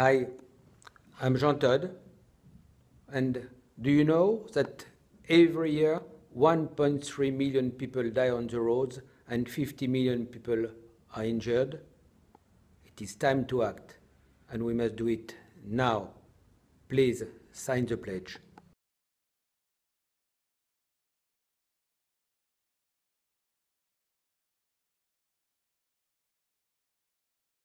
Hi, I'm Jean Todt, and do you know that every year 1.3 million people die on the roads and 50 million people are injured? It is time to act, and we must do it now. Please sign the pledge.